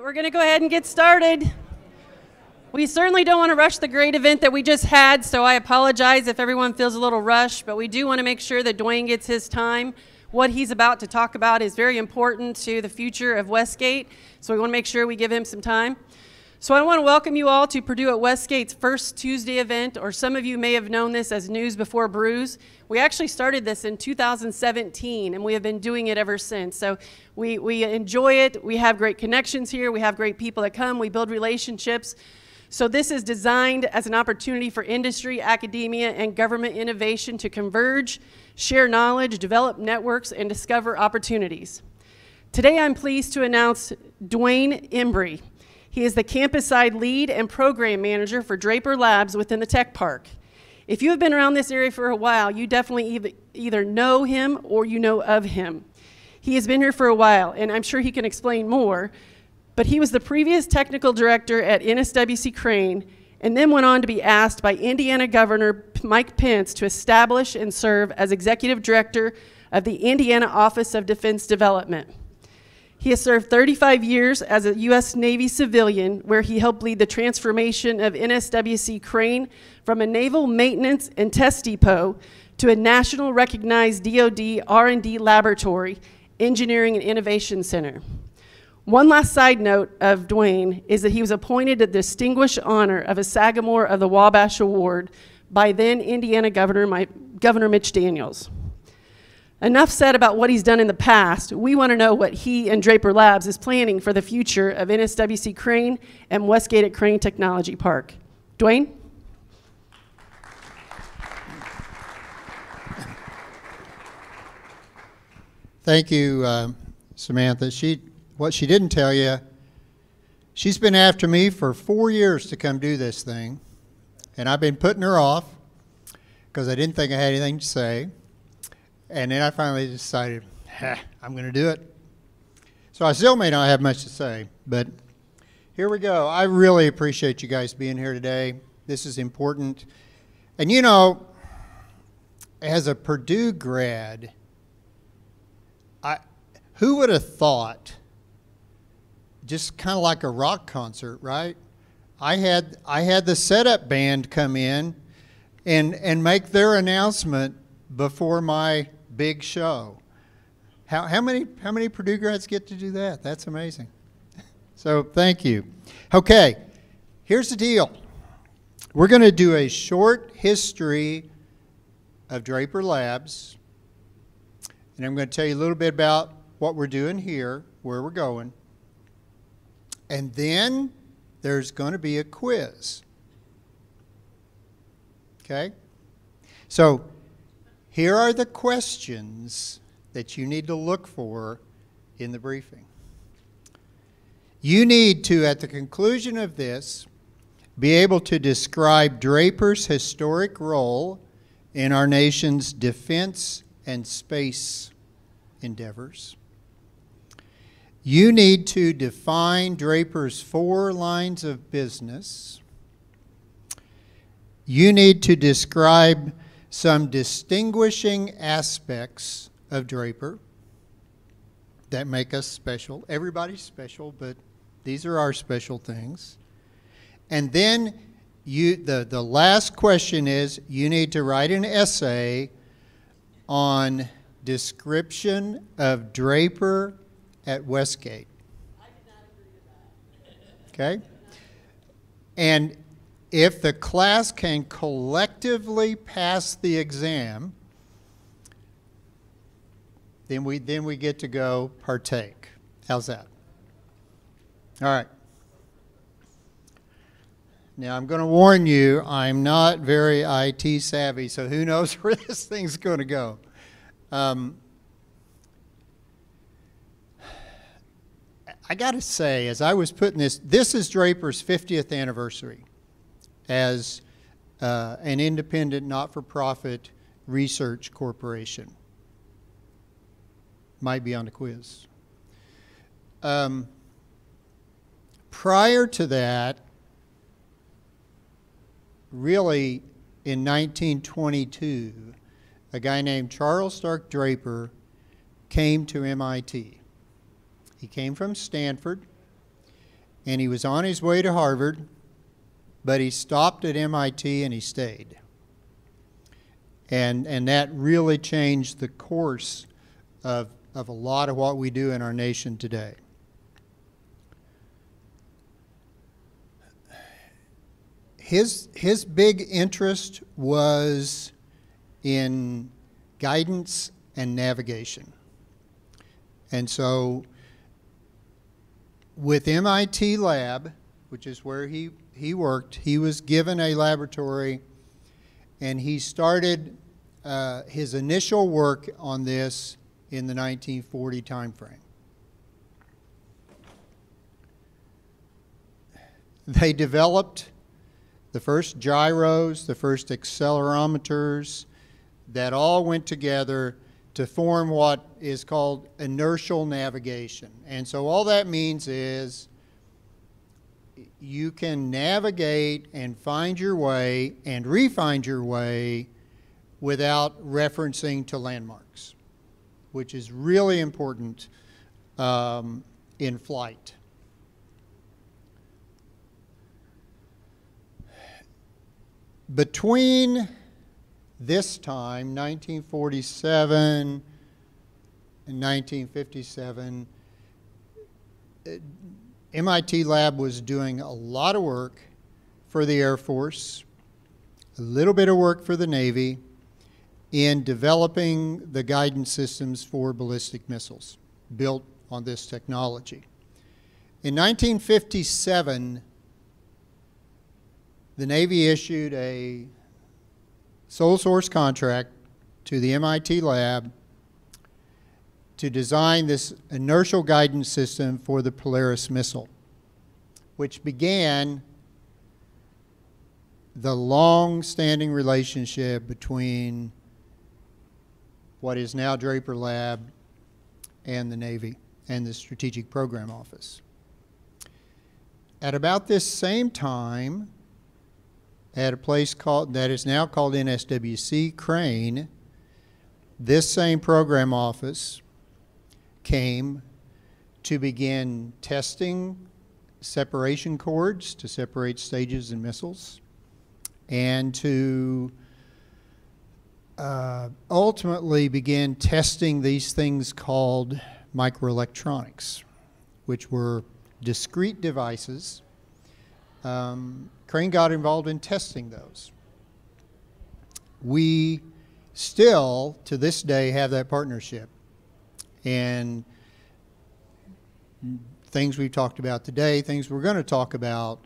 we're going to go ahead and get started. We certainly don't want to rush the great event that we just had, so I apologize if everyone feels a little rushed, but we do want to make sure that Duane gets his time. What he's about to talk about is very important to the future of Westgate, so we want to make sure we give him some time. So I want to welcome you all to Purdue at Westgate's first Tuesday event, or some of you may have known this as News Before Brews. We actually started this in 2017, and we have been doing it ever since. So we, we enjoy it. We have great connections here. We have great people that come. We build relationships. So this is designed as an opportunity for industry, academia, and government innovation to converge, share knowledge, develop networks, and discover opportunities. Today I'm pleased to announce Duane Embree. He is the campus side lead and program manager for Draper Labs within the Tech Park. If you have been around this area for a while, you definitely either know him or you know of him. He has been here for a while, and I'm sure he can explain more, but he was the previous technical director at NSWC Crane and then went on to be asked by Indiana Governor Mike Pence to establish and serve as executive director of the Indiana Office of Defense Development. He has served 35 years as a U.S. Navy civilian, where he helped lead the transformation of NSWC Crane from a naval maintenance and test depot to a national recognized DoD R&D laboratory, engineering and innovation center. One last side note of Duane is that he was appointed the distinguished honor of a Sagamore of the Wabash Award by then Indiana Governor, my, Governor Mitch Daniels. Enough said about what he's done in the past. We want to know what he and Draper Labs is planning for the future of NSWC Crane and Westgate at Crane Technology Park. Duane? Thank you, uh, Samantha. She, what she didn't tell you, she's been after me for four years to come do this thing, and I've been putting her off because I didn't think I had anything to say. And then I finally decided, I'm going to do it. So I still may not have much to say, but here we go. I really appreciate you guys being here today. This is important. And you know, as a Purdue grad, I, who would have thought, just kind of like a rock concert, right? I had, I had the setup band come in and, and make their announcement before my big show. How, how, many, how many Purdue grads get to do that? That's amazing. So thank you. Okay, here's the deal. We're going to do a short history of Draper Labs, and I'm going to tell you a little bit about what we're doing here, where we're going, and then there's going to be a quiz. Okay? So here are the questions that you need to look for in the briefing. You need to, at the conclusion of this, be able to describe Draper's historic role in our nation's defense and space endeavors. You need to define Draper's four lines of business. You need to describe some distinguishing aspects of Draper that make us special. Everybody's special, but these are our special things. And then you, the, the last question is you need to write an essay on description of Draper at Westgate. Okay? And if the class can collectively pass the exam, then we, then we get to go partake. How's that? All right. Now, I'm going to warn you, I'm not very IT savvy, so who knows where this thing's going to go. Um, I got to say, as I was putting this, this is Draper's 50th anniversary as uh, an independent, not for profit research corporation. Might be on the quiz. Um, prior to that, really in 1922, a guy named Charles Stark Draper came to MIT. He came from Stanford. and he was on his way to Harvard, but he stopped at MIT and he stayed. And, and that really changed the course of, of a lot of what we do in our nation today. His, his big interest was in guidance and navigation. And so with MIT Lab, which is where he, he worked, he was given a laboratory and he started uh, his initial work on this in the 1940 timeframe. They developed the first gyros, the first accelerometers that all went together to form what is called inertial navigation. And so all that means is you can navigate and find your way and refind your way without referencing to landmarks, which is really important um, in flight. Between this time, 1947 and 1957, MIT Lab was doing a lot of work for the Air Force, a little bit of work for the Navy in developing the guidance systems for ballistic missiles built on this technology. In 1957, the Navy issued a sole source contract to the MIT lab to design this inertial guidance system for the Polaris missile, which began the long-standing relationship between what is now Draper Lab and the Navy and the Strategic Program Office. At about this same time, at a place called that is now called NSWC Crane. This same program office came to begin testing separation cords to separate stages and missiles and to uh, ultimately begin testing these things called microelectronics, which were discrete devices um, Crane got involved in testing those. We still, to this day, have that partnership. And things we've talked about today, things we're going to talk about,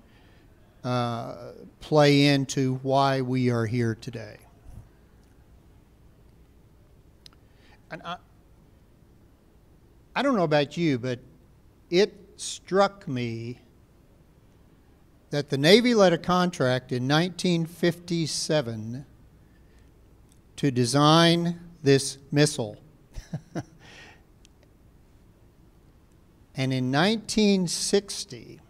uh, play into why we are here today. And I, I don't know about you, but it struck me that the Navy led a contract in 1957 to design this missile. and in 1960,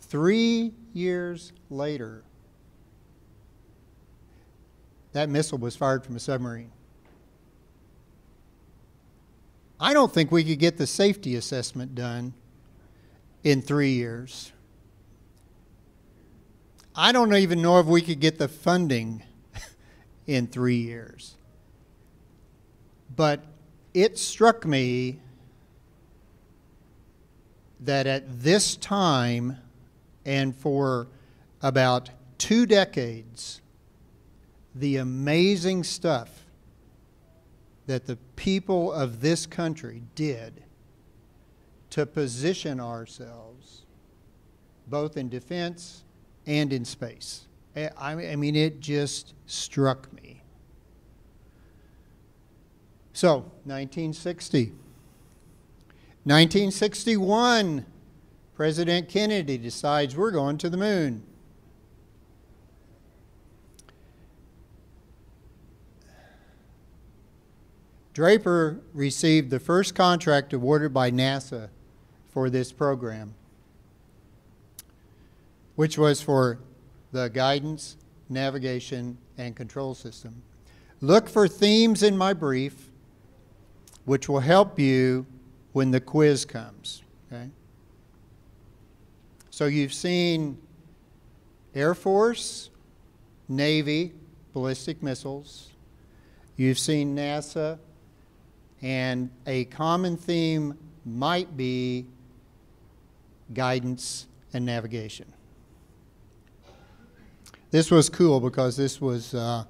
three years later, that missile was fired from a submarine. I don't think we could get the safety assessment done in three years. I don't even know if we could get the funding in three years. But it struck me that at this time and for about two decades, the amazing stuff that the people of this country did to position ourselves both in defense and in space. I, mean, it just struck me. So, 1960. 1961, President Kennedy decides we're going to the moon. Draper received the first contract awarded by NASA for this program which was for the guidance, navigation, and control system. Look for themes in my brief, which will help you when the quiz comes. Okay? So you've seen Air Force, Navy, ballistic missiles. You've seen NASA, and a common theme might be guidance and navigation. This was cool because this was uh,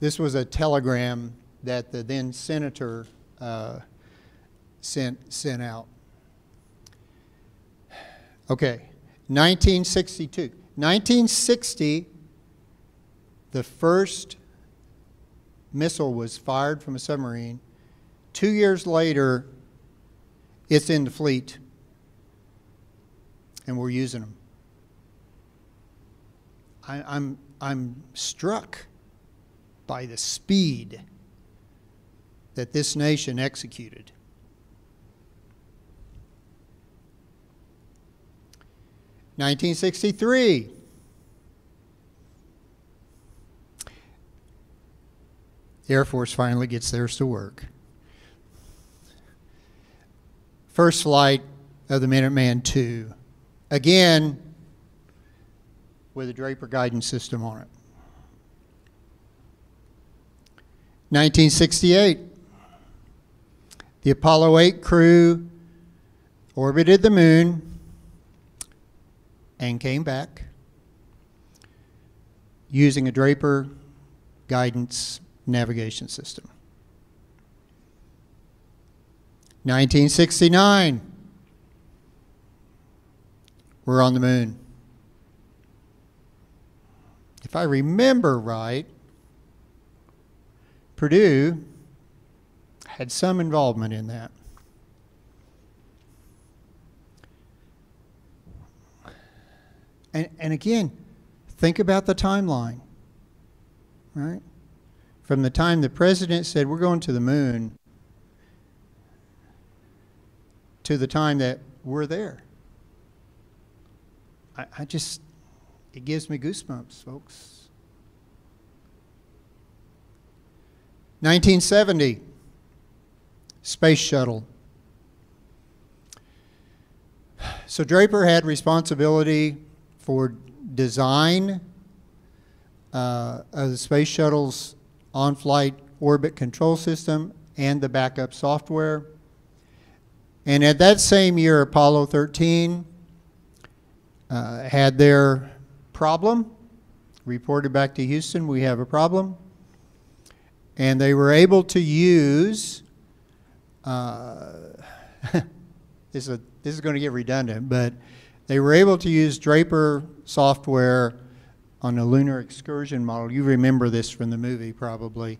this was a telegram that the then senator uh, sent sent out. Okay, 1962. 1960, the first missile was fired from a submarine. Two years later, it's in the fleet, and we're using them. I, I'm, I'm struck by the speed that this nation executed. Nineteen sixty-three. The Air Force finally gets theirs to work. First flight of the Minuteman II. Again, with a Draper guidance system on it. 1968, the Apollo 8 crew orbited the moon and came back using a Draper guidance navigation system. 1969, we're on the moon if I remember right, Purdue had some involvement in that. And, and again, think about the timeline, right? From the time the president said, We're going to the moon, to the time that we're there. I, I just, it gives me goosebumps, folks. 1970, Space Shuttle. So Draper had responsibility for design uh, of the Space Shuttle's on-flight orbit control system and the backup software. And at that same year, Apollo 13 uh, had their problem, reported back to Houston, we have a problem. And they were able to use, uh, this, is this is going to get redundant, but they were able to use Draper software on a lunar excursion model. You remember this from the movie probably.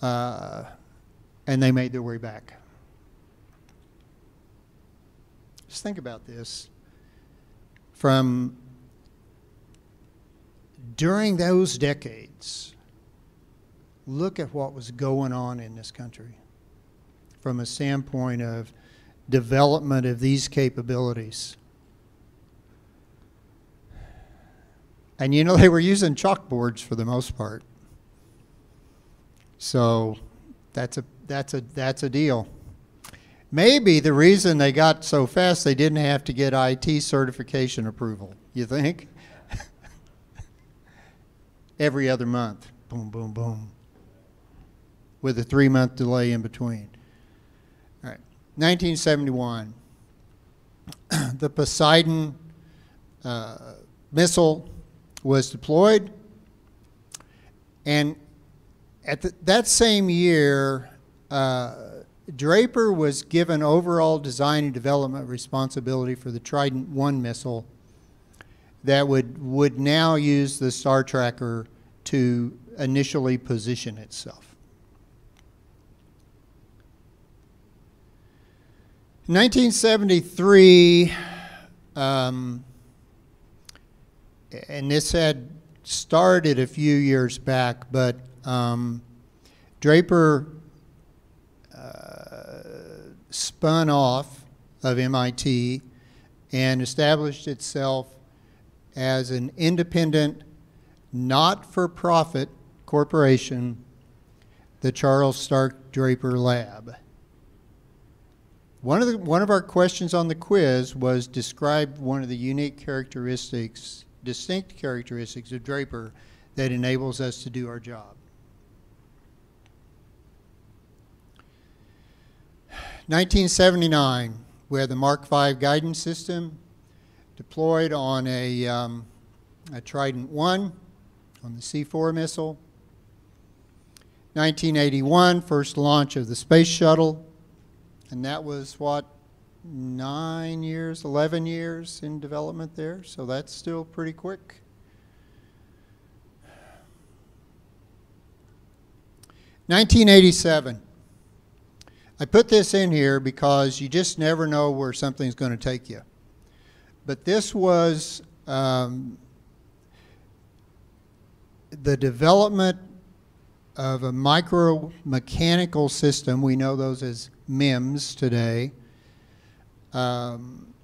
Uh, and they made their way back. Just think about this. From during those decades, look at what was going on in this country from a standpoint of development of these capabilities. And you know, they were using chalkboards for the most part. So that's a, that's a, that's a deal. Maybe the reason they got so fast, they didn't have to get IT certification approval, you think? every other month. Boom, boom, boom. With a three month delay in between. All right. 1971. the Poseidon uh, missile was deployed. And at the, that same year, uh, Draper was given overall design and development responsibility for the Trident 1 missile that would, would now use the star tracker to initially position itself. In 1973, um, and this had started a few years back, but um, Draper uh, spun off of MIT and established itself as an independent, not for profit corporation, the Charles Stark Draper Lab. one of the one of our questions on the quiz was describe one of the unique characteristics, distinct characteristics of Draper that enables us to do our job. 1979, we had the Mark V guidance system deployed on a, um, a Trident 1 on the C4 missile. 1981, first launch of the space shuttle, and that was what, nine years, 11 years in development there, so that's still pretty quick. Nineteen eighty-seven. I put this in here because you just never know where something's going to take you. But this was um, the development of a micro mechanical system. We know those as MEMS today. Um,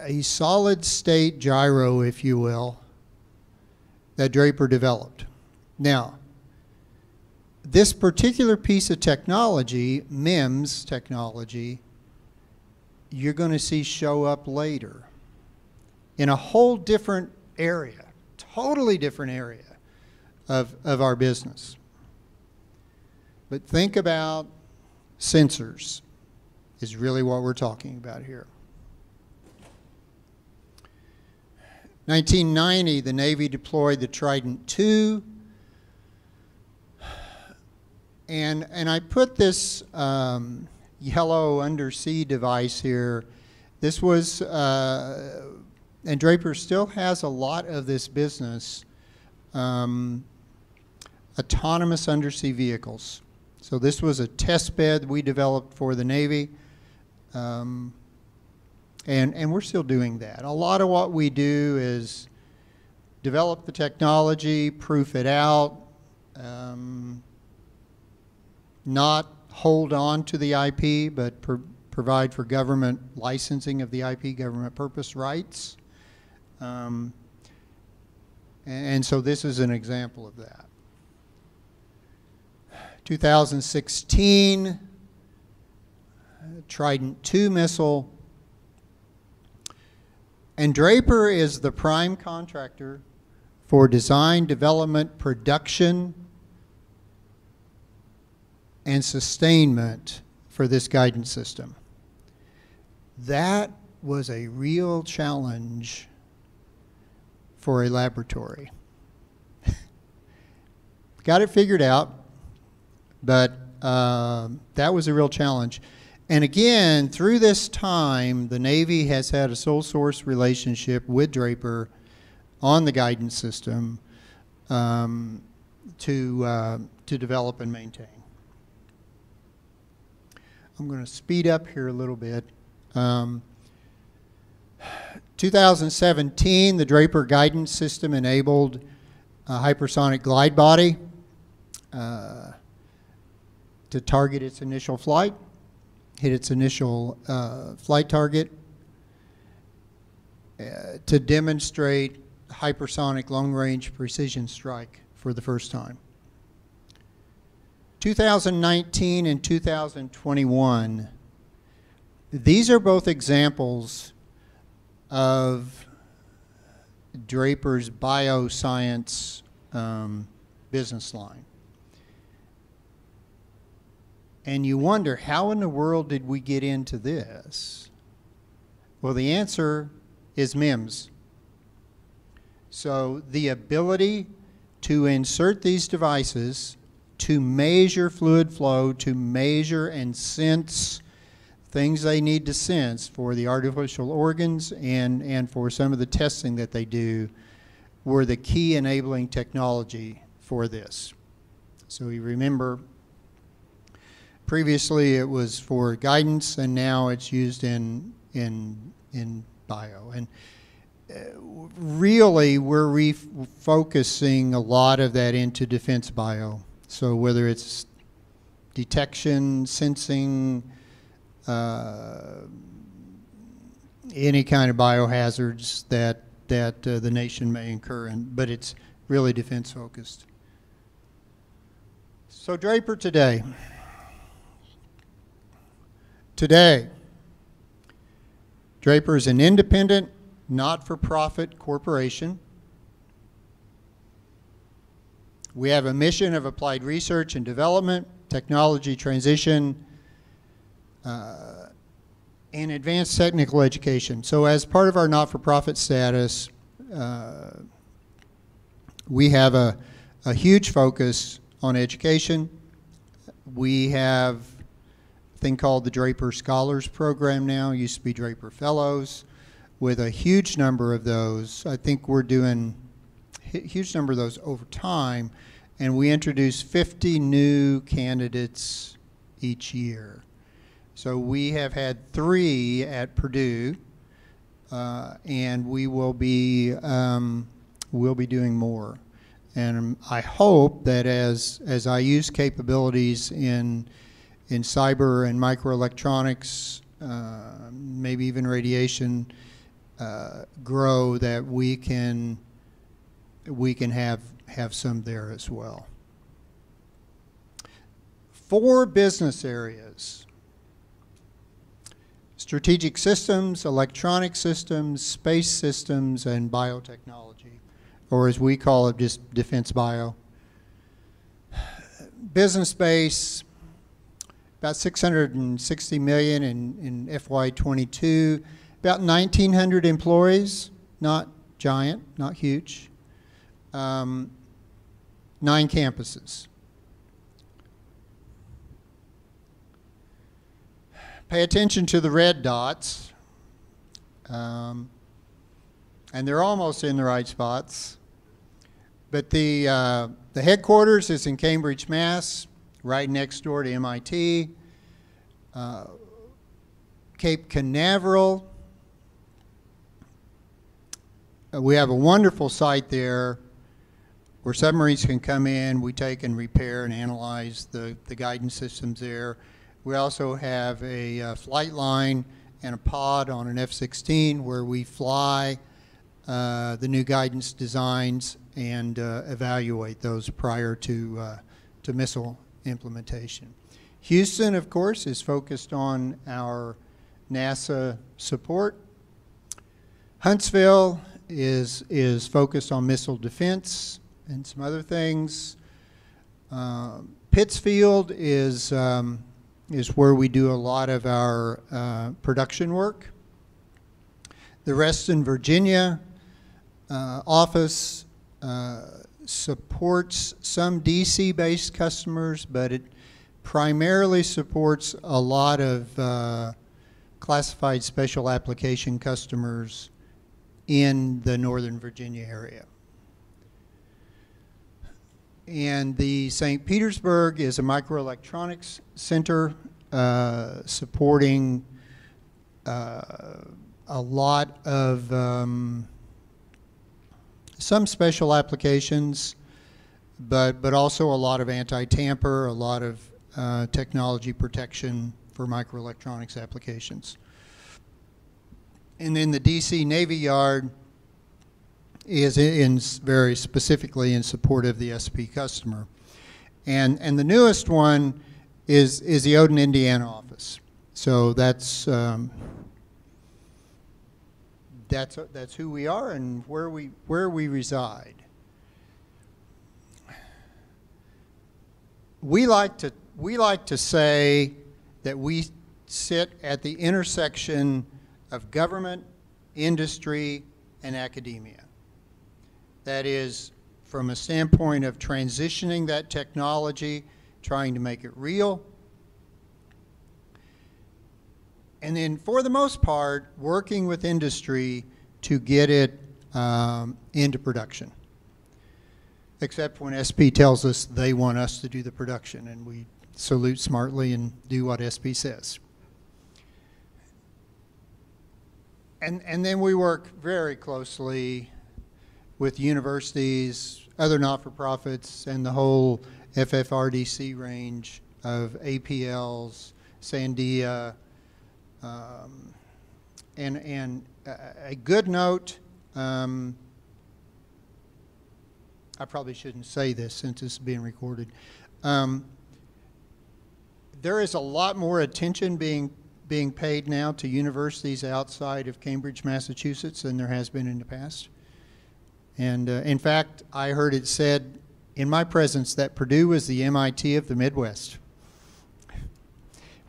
a solid state gyro, if you will, that Draper developed. Now, this particular piece of technology, MEMS technology, you're going to see show up later in a whole different area, totally different area of, of our business. But think about sensors, is really what we're talking about here. 1990, the Navy deployed the Trident II and, and I put this um, yellow undersea device here. This was, uh, and Draper still has a lot of this business, um, autonomous undersea vehicles. So this was a test bed we developed for the Navy. Um, and, and we're still doing that. A lot of what we do is develop the technology, proof it out, um, not hold on to the IP, but pro provide for government licensing of the IP, government purpose rights. Um, and, and so this is an example of that. 2016, Trident II missile. And Draper is the prime contractor for design, development, production, and sustainment for this guidance system. That was a real challenge for a laboratory. Got it figured out, but uh, that was a real challenge. And again, through this time, the Navy has had a sole source relationship with Draper on the guidance system um, to, uh, to develop and maintain. I'm going to speed up here a little bit. Um, 2017, the Draper guidance system enabled a hypersonic glide body uh, to target its initial flight, hit its initial uh, flight target, uh, to demonstrate hypersonic long-range precision strike for the first time. 2019 and 2021, these are both examples of Draper's bioscience um, business line. And you wonder, how in the world did we get into this? Well, the answer is MEMS. So the ability to insert these devices to measure fluid flow, to measure and sense things they need to sense for the artificial organs and, and for some of the testing that they do were the key enabling technology for this. So you remember previously it was for guidance and now it's used in, in, in bio. And uh, really we're refocusing a lot of that into defense bio. So whether it's detection, sensing, uh, any kind of biohazards that that uh, the nation may incur, in, but it's really defense focused. So Draper today. Today, Draper is an independent, not for profit corporation. We have a mission of applied research and development, technology transition, uh, and advanced technical education. So, as part of our not for profit status, uh, we have a, a huge focus on education. We have thing called the Draper Scholars Program now, used to be Draper Fellows, with a huge number of those. I think we're doing a huge number of those over time, and we introduce 50 new candidates each year. So we have had three at Purdue, uh, and we will be um, we'll be doing more. And I hope that as as I use capabilities in in cyber and microelectronics, uh, maybe even radiation, uh, grow, that we can we can have have some there as well. Four business areas strategic systems, electronic systems, space systems, and biotechnology, or as we call it, just defense bio. Business base, about 660 million in, in FY22, about 1,900 employees, not giant, not huge, um, nine campuses. Pay attention to the red dots. Um, and they're almost in the right spots. But the, uh, the headquarters is in Cambridge, Mass, right next door to MIT. Uh, Cape Canaveral. Uh, we have a wonderful site there where submarines can come in. We take and repair and analyze the, the guidance systems there. We also have a uh, flight line and a pod on an F-16 where we fly uh, the new guidance designs and uh, evaluate those prior to, uh, to missile implementation. Houston, of course, is focused on our NASA support. Huntsville is, is focused on missile defense and some other things. Uh, Pittsfield is um, is where we do a lot of our uh, production work. The Reston, Virginia uh, office uh, supports some DC-based customers, but it primarily supports a lot of uh, classified special application customers in the Northern Virginia area. And the St. Petersburg is a microelectronics center uh, supporting uh, a lot of um, some special applications, but, but also a lot of anti-tamper, a lot of uh, technology protection for microelectronics applications. And then the DC Navy Yard is in very specifically in support of the SP customer. And, and the newest one is, is the Odon, Indiana office. So that's, um, that's, that's who we are and where we, where we reside. We like to, we like to say that we sit at the intersection of government, industry, and academia. That is, from a standpoint of transitioning that technology, trying to make it real, and then for the most part, working with industry to get it um, into production. Except when SP tells us they want us to do the production, and we salute smartly and do what SP says. And, and then we work very closely with universities, other not-for-profits, and the whole FFRDC range of APLs, Sandia, um, and, and a, a good note, um, I probably shouldn't say this since this is being recorded. Um, there is a lot more attention being being paid now to universities outside of Cambridge, Massachusetts than there has been in the past. And uh, in fact, I heard it said in my presence that Purdue was the MIT of the Midwest,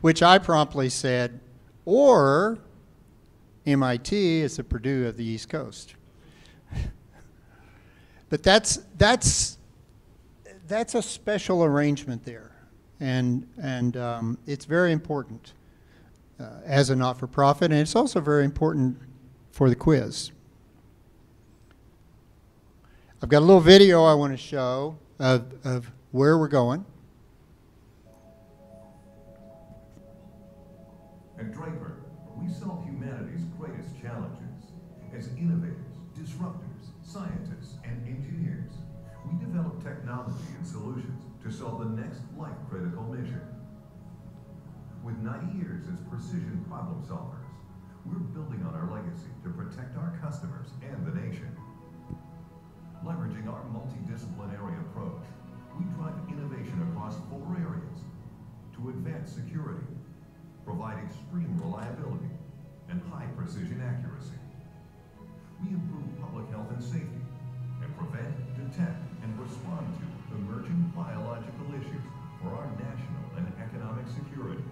which I promptly said, or MIT is the Purdue of the East Coast. but that's, that's, that's a special arrangement there. And, and um, it's very important uh, as a not for profit, and it's also very important for the quiz. I've got a little video I want to show of, of where we're going. At Draper, we solve humanity's greatest challenges. As innovators, disruptors, scientists, and engineers, we develop technology and solutions to solve the next life-critical mission. With 90 years as precision problem solvers, we're building on our legacy to protect our customers and the nation. Leveraging our multidisciplinary approach, we drive innovation across four areas to advance security, provide extreme reliability, and high precision accuracy. We improve public health and safety, and prevent, detect, and respond to emerging biological issues for our national and economic security.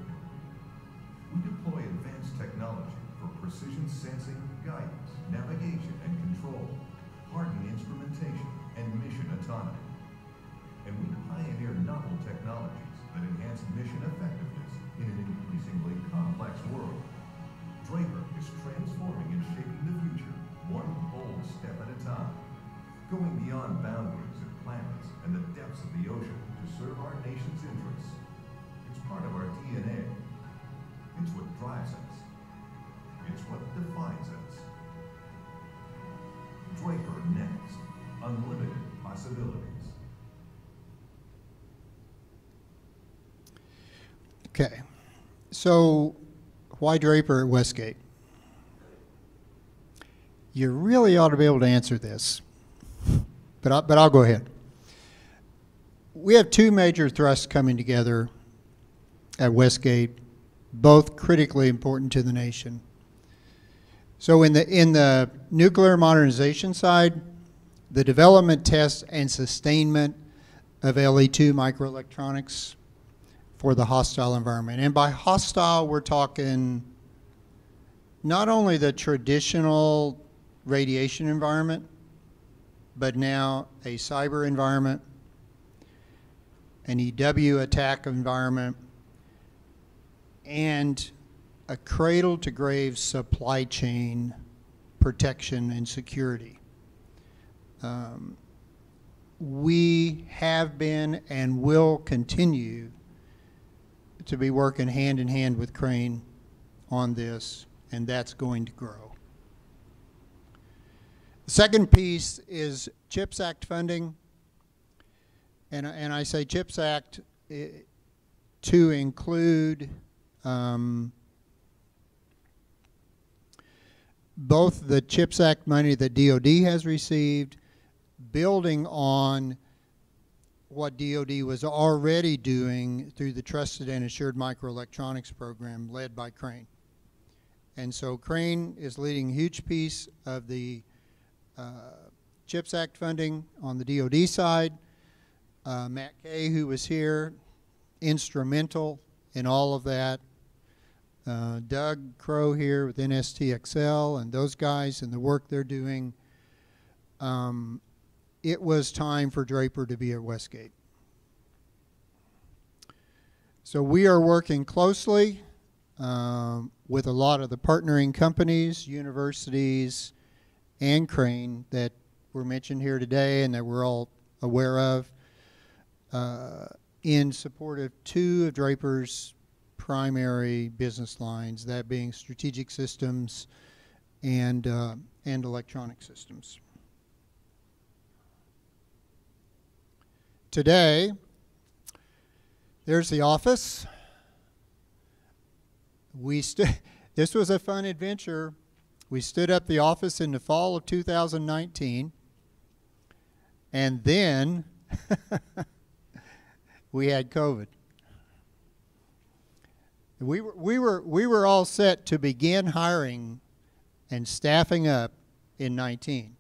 We deploy advanced technology for precision sensing, guidance, navigation, and control, hardened instrumentation, and mission autonomy. And we pioneer novel technologies that enhance mission effectiveness in an increasingly complex world. Draper is transforming and shaping the future, one bold step at a time, going beyond boundaries of planets and the depths of the ocean to serve our nation's interests. It's part of our DNA. It's what drives us. It's what defines us. Draper Next. Unlimited possibilities. Okay. So, why Draper at Westgate? You really ought to be able to answer this, but, I, but I'll go ahead. We have two major thrusts coming together at Westgate, both critically important to the nation. So in the, in the nuclear modernization side, the development, test, and sustainment of LE2 microelectronics for the hostile environment. And by hostile, we're talking not only the traditional radiation environment, but now a cyber environment, an EW attack environment, and a cradle to grave supply chain protection and security. Um, we have been and will continue to be working hand in hand with Crane on this, and that's going to grow. The second piece is CHIPS Act funding. And, and I say CHIPS Act eh, to include um, both the CHIPS Act money that DoD has received, building on what DoD was already doing through the Trusted and Assured Microelectronics Program led by Crane. And so Crane is leading a huge piece of the uh, CHIPS Act funding on the DoD side. Uh, Matt Kay, who was here, instrumental in all of that. Uh, Doug Crow here with NSTXL and those guys and the work they're doing. Um, it was time for Draper to be at Westgate. So we are working closely um, with a lot of the partnering companies, universities, and Crane that were mentioned here today and that we're all aware of uh, in support of two of Draper's primary business lines, that being strategic systems and, uh, and electronic systems. Today, there's the office. We this was a fun adventure. We stood up the office in the fall of 2019, and then we had COVID. We were, we were, we were all set to begin hiring and staffing up in 19,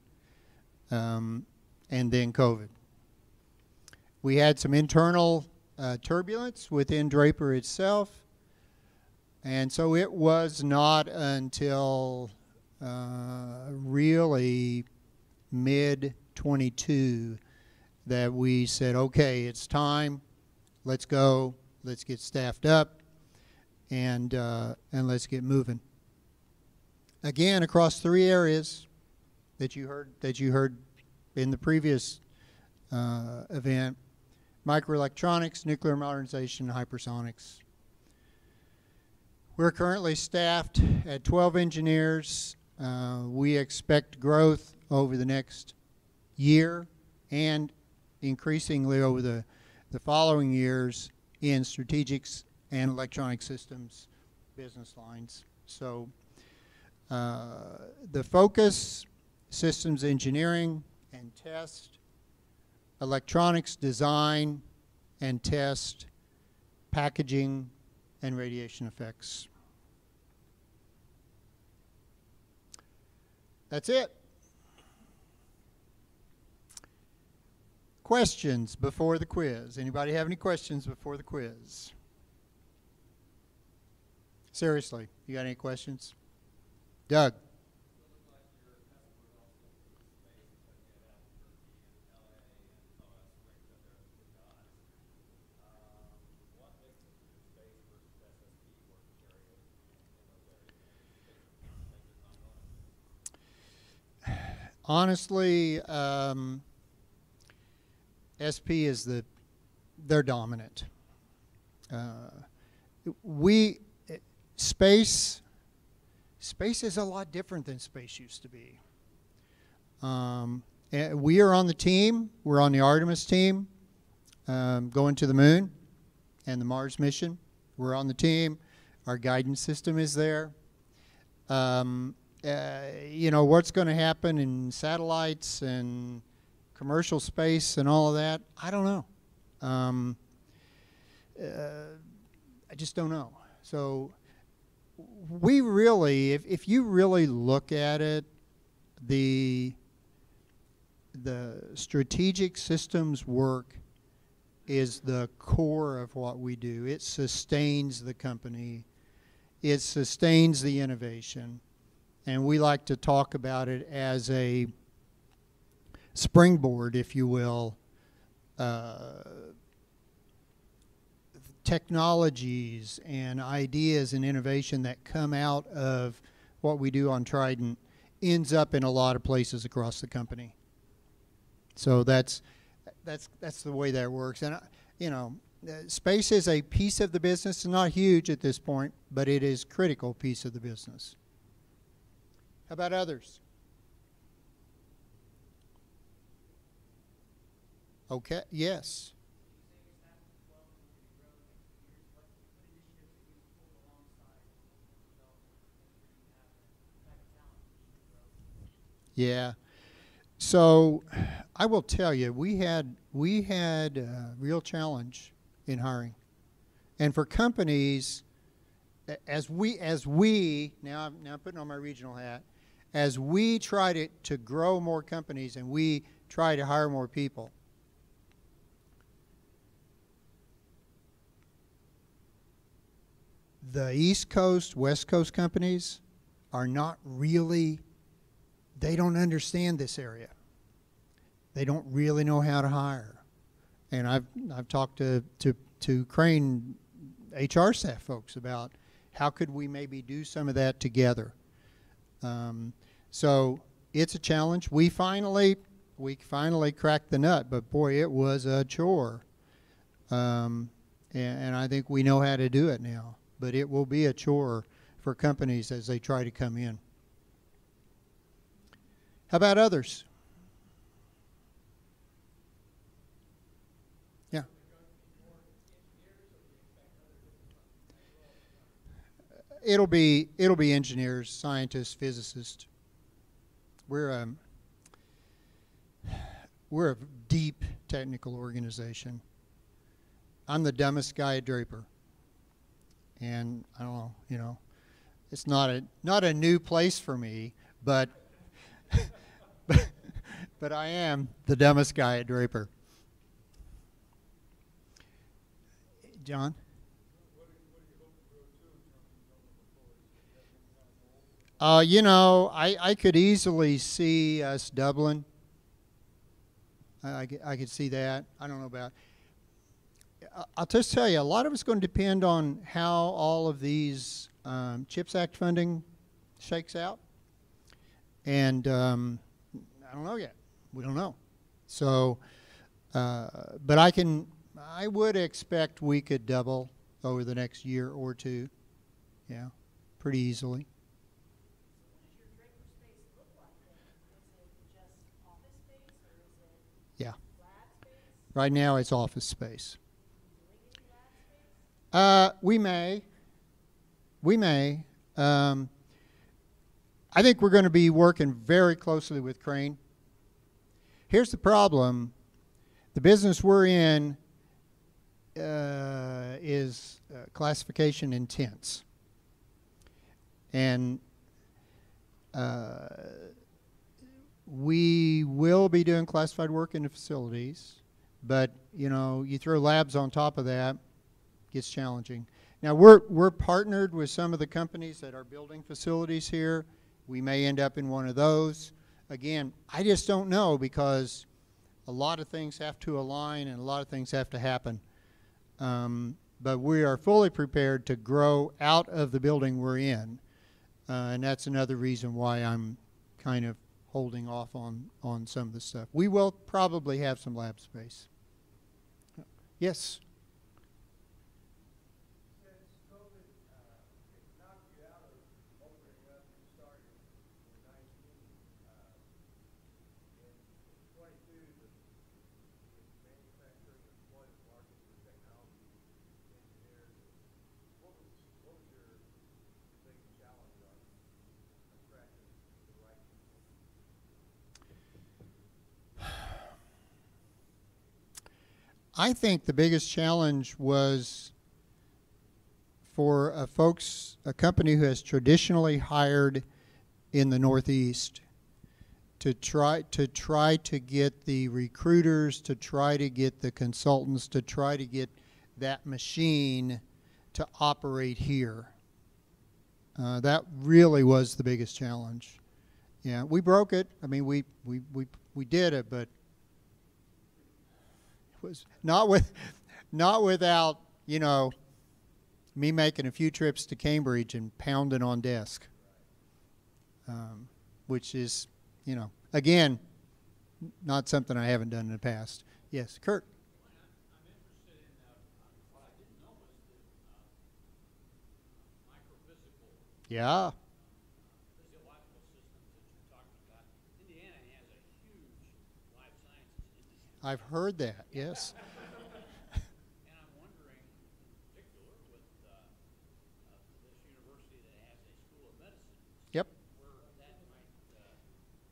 um, and then COVID. We had some internal uh, turbulence within Draper itself, and so it was not until uh, really mid 22 that we said, okay, it's time, let's go, let's get staffed up, and, uh, and let's get moving. Again, across three areas that you heard, that you heard in the previous uh, event, microelectronics, nuclear modernization, and hypersonics. We're currently staffed at 12 engineers. Uh, we expect growth over the next year and increasingly over the, the following years in strategics and electronic systems business lines. So uh, the focus, systems engineering and test, electronics design and test, packaging, and radiation effects. That's it. Questions before the quiz? Anybody have any questions before the quiz? Seriously, you got any questions? Doug. Honestly, um, SP is the they're dominant. Uh, we space space is a lot different than space used to be. Um, we are on the team. We're on the Artemis team, um, going to the moon and the Mars mission. We're on the team. Our guidance system is there. Um, uh, you know what's going to happen in satellites and commercial space and all of that. I don't know. Um, uh, I just don't know. So we really, if, if you really look at it, the the strategic systems work is the core of what we do. It sustains the company. It sustains the innovation. And we like to talk about it as a springboard, if you will, uh, technologies and ideas and innovation that come out of what we do on Trident ends up in a lot of places across the company. So that's that's that's the way that works. And you know, uh, space is a piece of the business. It's not huge at this point, but it is critical piece of the business. How about others? Okay. Yes. Yeah. So I will tell you, we had we had a real challenge in hiring, and for companies, as we as we now I'm now putting on my regional hat, as we try to to grow more companies and we try to hire more people. The East Coast, West Coast companies are not really they don't understand this area. They don't really know how to hire. And I've, I've talked to, to, to Crane HR staff folks about how could we maybe do some of that together. Um, so it's a challenge. We finally, we finally cracked the nut, but boy, it was a chore. Um, and, and I think we know how to do it now. But it will be a chore for companies as they try to come in. How about others? Yeah. It'll be it'll be engineers, scientists, physicists. We're um, we're a deep technical organization. I'm the dumbest guy at Draper, and I don't know, you know, it's not a not a new place for me, but but, but I am the dumbest guy at Draper. John? Uh, you know, I, I could easily see us doubling. I, I, could- I could see that. I don't know about. I'll just tell you, a lot of it's going to depend on how all of these um, CHIPS Act funding shakes out. And um, I don't know yet. We don't know. So, uh, but I can, I would expect we could double over the next year or two. Yeah, pretty easily. What does your Draper space look like then? Is it just office space or is it Yeah. lab space? Right now, it's office space. Uh, we may. We may. Um, I think we're going to be working very closely with Crane. Here's the problem the business we're in uh, is uh, classification intense. And uh, we will be doing classified work in the facilities, but you know, you throw labs on top of that, gets challenging. Now we're we're partnered with some of the companies that are building facilities here. We may end up in one of those. Again, I just don't know because a lot of things have to align and a lot of things have to happen. Um, but we are fully prepared to grow out of the building we're in, uh, and that's another reason why I'm kind of holding off on on some of the stuff. We will probably have some lab space. Yes. Since COVID, uh, it knocked you out of opening up and starting in nineteen, uh, in twenty-two, the, the manufacturing employment market for technology engineers, what was, what was your biggest challenge on attracting the right people? I think the biggest challenge was for uh, folks, a company who has traditionally hired in the Northeast to try to try to get the recruiters, to try to get the consultants, to try to get that machine to operate here. Uh, that really was the biggest challenge. Yeah, we broke it. I mean, we we we we did it, but was not with not without you know me making a few trips to Cambridge and pounding on desk, um, which is you know again not something I haven't done in the past. Yes, Kurt. I'm interested in, uh, what I didn't know was the, uh, microphysical, Yeah, physiological systems that you're talking about. Indiana has a huge life sciences industry. I've heard that. Yes. And I'm wondering, in particular, with, uh, uh, this university that has a school of medicine, Yep. where that might, uh,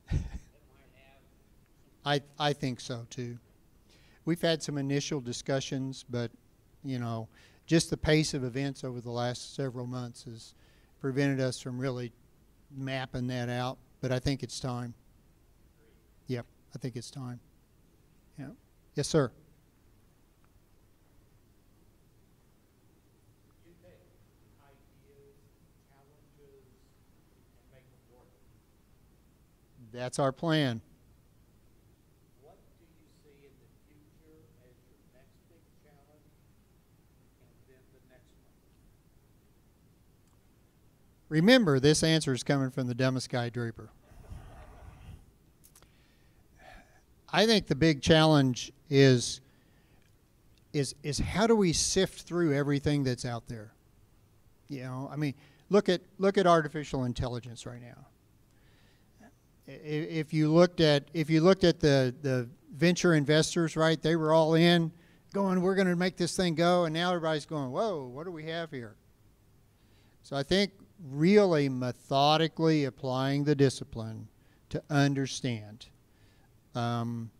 that might have some I I think so too. We've had some initial discussions, but you know, just the pace of events over the last several months has prevented us from really mapping that out. But I think it's time. Yep, I think it's time. Yeah. Yes, sir. You take ideas, challenges, and make them work. That's our plan. What do you see in the future as your next big challenge, and then the next one? Remember, this answer is coming from the dumbest guy, Draper. I think the big challenge is is is how do we sift through everything that's out there? You know, I mean, look at look at artificial intelligence right now. If you looked at if you looked at the the venture investors, right? They were all in, going, "We're going to make this thing go," and now everybody's going, "Whoa, what do we have here?" So I think really methodically applying the discipline to understand. Um,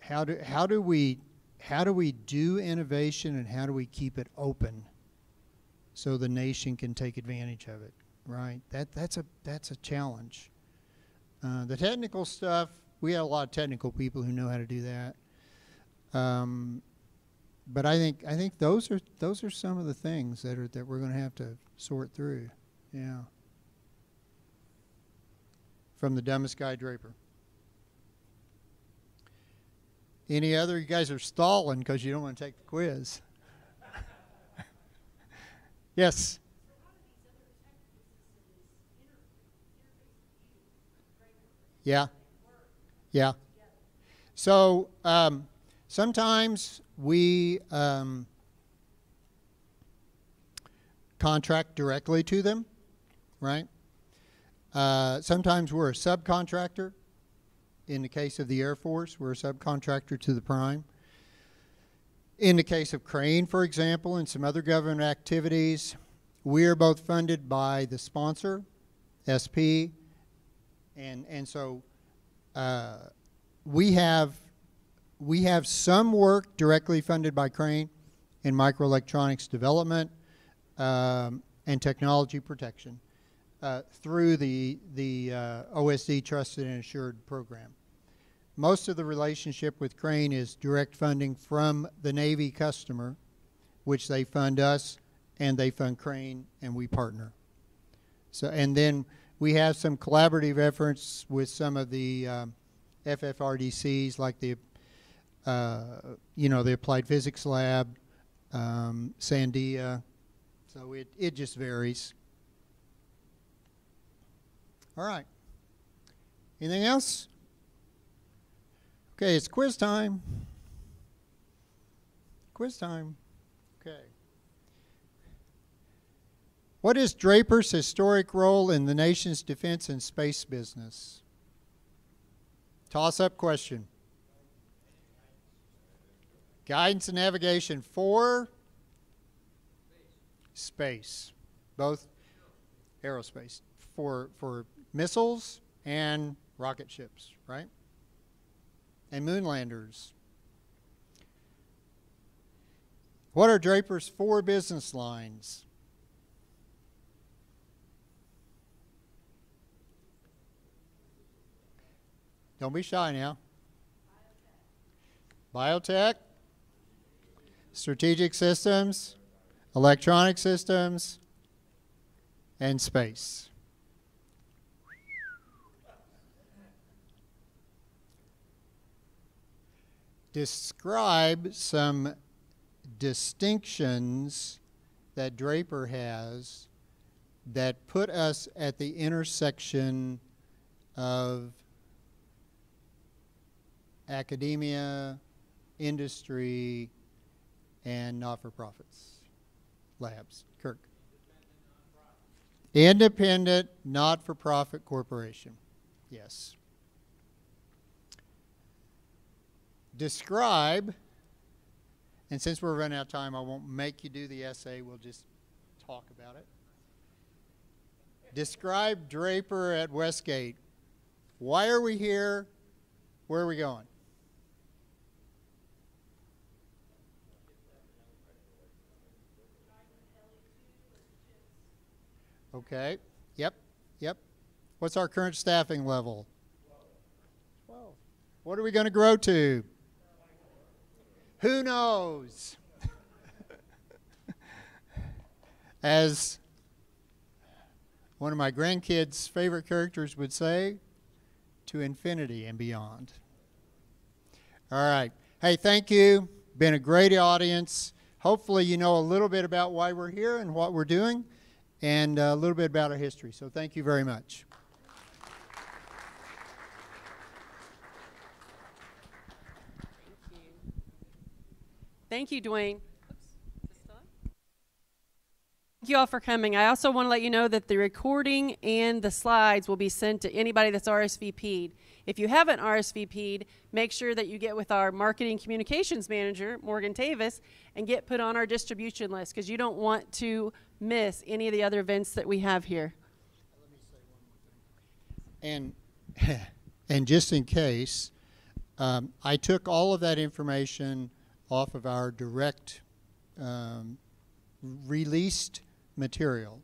how do how do we how do we do innovation and how do we keep it open so the nation can take advantage of it right? That that's a that's a challenge. Uh, the technical stuff we have a lot of technical people who know how to do that. Um, but I think I think those are those are some of the things that are that we're going to have to sort through yeah from the dumbest guy Draper Any other? You guys are stalling because you don't want to take the quiz. yes. Yeah. Yeah. So um, sometimes we um, contract directly to them, right? Uh, sometimes we're a subcontractor. In the case of the Air Force, we're a subcontractor to the prime. In the case of Crane, for example, and some other government activities, we are both funded by the sponsor, SP, and and so uh, we have we have some work directly funded by Crane in microelectronics development um, and technology protection uh, through the the uh, OSD Trusted and Assured program. Most of the relationship with Crane is direct funding from the Navy customer, which they fund us, and they fund Crane, and we partner. So, and then we have some collaborative efforts with some of the um, FFRDCs, like the, uh, you know, the Applied Physics Lab, um, Sandia. So it, it just varies. All right. Anything else? Okay, it's quiz time. Quiz time. Okay. What is Draper's historic role in the nation's defense and space business? Toss up question. Guidance and navigation for space, both aerospace for for missiles and rocket ships, right? And moonlanders. What are Draper's four business lines? Don't be shy now. Biotech, strategic systems, electronic systems, and space. Describe some distinctions that Draper has that put us at the intersection of academia, industry, and not for profits labs. Kirk. Independent, not for profit corporation. Yes. Describe, and since we're running out of time, I won't make you do the essay, we'll just talk about it. Describe Draper at Westgate. Why are we here? Where are we going? Okay. Yep. Yep. What's our current staffing level? 12. What are we going to grow to? Who knows? As one of my grandkids' favorite characters would say, to infinity and beyond. All right. Hey, thank you. Been a great audience. Hopefully, you know a little bit about why we're here and what we're doing and a little bit about our history. So thank you very much. Thank you, thank you Duane. Thank you all for coming. I also want to let you know that the recording and the slides will be sent to anybody that's RSVP'd. If you haven't RSVP'd, make sure that you get with our marketing communications manager, Morgan Tavis, and get put on our distribution list because you don't want to miss any of the other events that we have here. And and just in case, Um, I took all of that information off of our direct um, released material.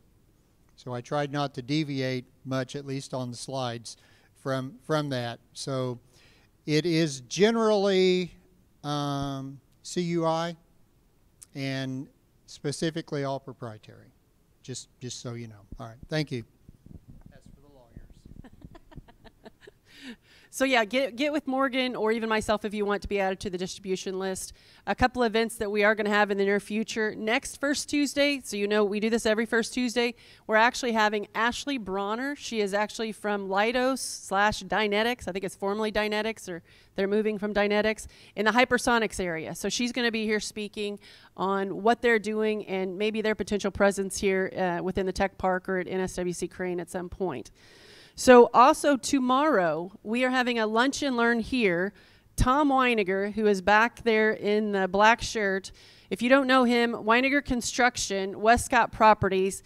So I tried not to deviate much, at least on the slides, from from that. So it is generally um, CUI and specifically all proprietary. Just just so you know. All right. Thank you. As for the lawyers. So yeah, get get with Morgan or even myself if you want to be added to the distribution list. A couple events that we are going to have in the near future. Next first Tuesday, so you know we do this every first Tuesday. We're actually having Ashley Bronner. She is actually from Leidos slash Dynetics. I think it's formerly Dynetics, or they're moving from Dynetics in the hypersonics area. So she's going to be here speaking on what they're doing and maybe their potential presence here uh, within the tech park or at NSWC Crane at some point. So, also tomorrow, we are having a lunch and learn here. Tom Weiniger, who is back there in the black shirt, if you don't know him, Weiniger Construction, Westcott Properties,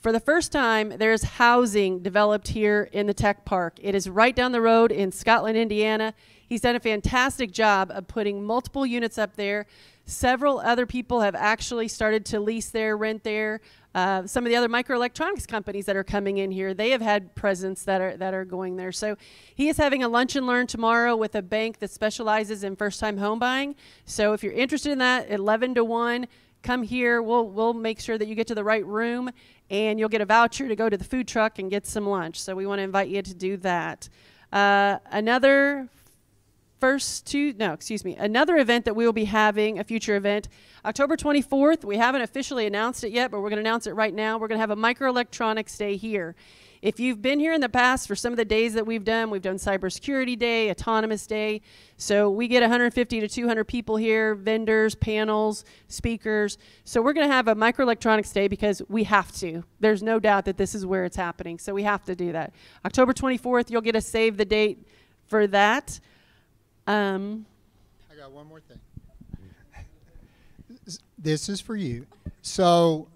for the first time, there's housing developed here in the tech park. It is right down the road in Scotland, Indiana. He's done a fantastic job of putting multiple units up there. Several other people have actually started to lease there, rent there. Uh, some of the other microelectronics companies that are coming in here, they have had presence that are that are going there. So he is having a lunch and learn tomorrow with a bank that specializes in first-time home buying. So if you're interested in that, 11 to 1, come here. We'll we'll make sure that you get to the right room, and you'll get a voucher to go to the food truck and get some lunch. So we want to invite you to do that. Uh, another first two no excuse me another event that we will be having a future event. October 24th we haven't officially announced it yet but we're going to announce it right now. We're going to have a microelectronics day here. If you've been here in the past for some of the days that we've done we've done cybersecurity day autonomous day. So we get 150 to 200 people here vendors panels speakers. So we're going to have a microelectronics day because we have to. There's no doubt that this is where it's happening. So we have to do that. October 24th you'll get a save the date for that um, I got one more thing. This is for you. So,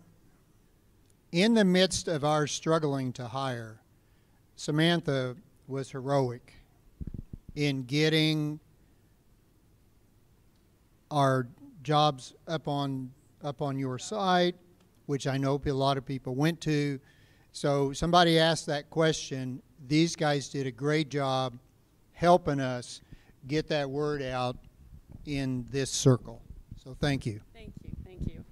in the midst of our struggling to hire, Samantha was heroic in getting our jobs up on up on your site, which I know a lot of people went to. So somebody asked that question. These guys did a great job helping us get that word out in this circle. So thank you. Thank you, thank you.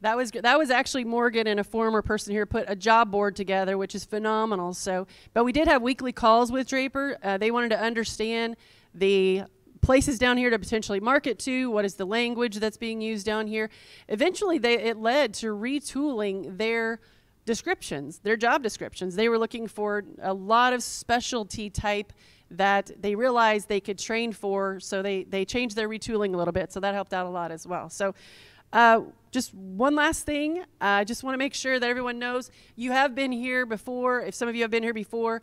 That was that was actually Morgan and a former person here put a job board together, which is phenomenal. So, but we did have weekly calls with Draper. Uh, they wanted to understand the places down here to potentially market to. What is the language that's being used down here? Eventually, they it led to retooling their descriptions, their job descriptions. They were looking for a lot of specialty type that they realized they could train for, so they, they changed their retooling a little bit, so that helped out a lot as well. So, uh, just one last thing, I uh, just want to make sure that everyone knows you have been here before. If some of you have been here before,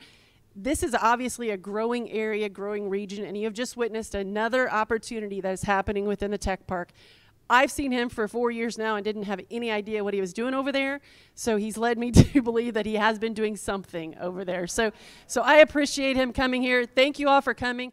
this is obviously a growing area, growing region, and you have just witnessed another opportunity that is happening within the tech park. I've seen him for four years now and didn't have any idea what he was doing over there. So he's led me to believe that he has been doing something over there. So, so I appreciate him coming here. Thank you all for coming.